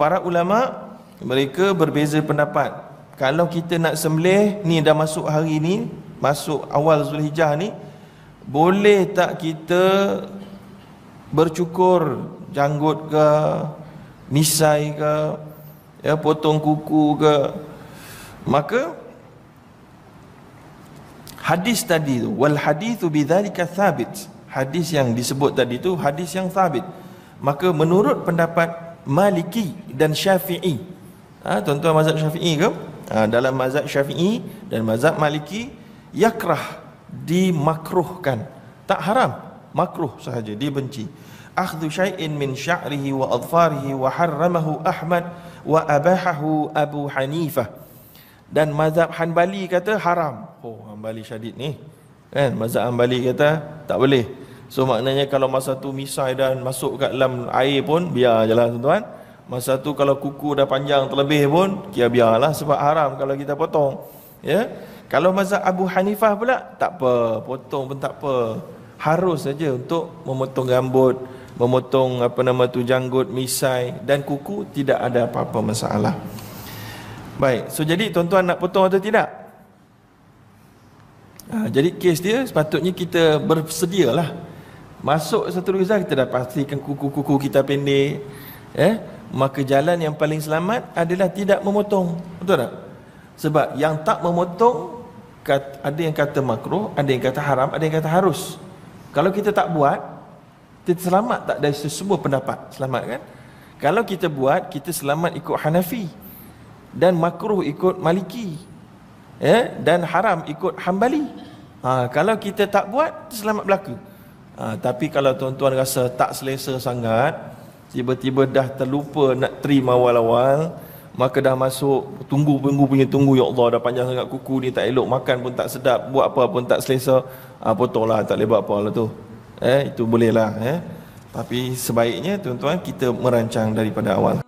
para ulama mereka berbeza pendapat. Kalau kita nak sembelih ni dah masuk hari ni masuk awal Zulhijjah ni boleh tak kita bercukur janggut ke misai ke ya potong kuku ke? Maka hadis tadi tu wal hadithu bidzalika thabit. Hadis yang disebut tadi tu hadis yang thabit. Maka menurut pendapat Maliki dan Syafi'i. Ha, tuan-tuan mazhab Syafi'i ke? Ha, dalam mazhab Syafi'i dan mazhab Maliki yakrah dimakruhkan. Tak haram makruh sahaja dibenci. Akhdhu syai'in min sya'rihi wa adfarihi wa harramahu Ahmad wa abahahu Abu Hanifah. Dan mazhab Hanbali kata haram. Oh Hanbali syadid ni. Kan mazhab Hanbali kata tak boleh so maknanya kalau masa tu misai dan masuk kat dalam air pun biar jelah tuan-tuan. Masa tu kalau kuku dah panjang terlebih pun kira biarlah sebab haram kalau kita potong ya. Kalau mazhab Abu Hanifah pula tak apa. Potong pun tak apa. Harus saja untuk memotong rambut memotong apa nama tu janggut misai dan kuku tidak ada apa-apa masalah. Baik, so jadi tuan-tuan nak potong atau tidak? Ha, jadi kes dia sepatutnya kita bersedia lah. Masuk satu rizal kita dah pastikan kuku-kuku kita pendek. Eh? Maka jalan yang paling selamat adalah tidak memotong. Betul tak? Sebab yang tak memotong, ada yang kata makruh, ada yang kata haram, ada yang kata harus. Kalau kita tak buat, kita selamat tak dari semua pendapat. Selamat kan? Kalau kita buat, kita selamat ikut Hanafi dan makruh ikut maliki ya dan haram ikut hambali ha, kalau kita tak buat selamat belaka ha, tapi kalau tuan-tuan rasa tak selesa sangat tiba-tiba dah terlupa nak terima awal-awal maka dah masuk tunggu tunggu punya tunggu ya Allah dah panjang sangat kuku ni tak elok makan pun tak sedap buat apa pun tak selesa ha, potonglah tak boleh buat apa lah tu. Eh itu bolehlah eh. Tapi sebaiknya tuan-tuan kita merancang daripada awal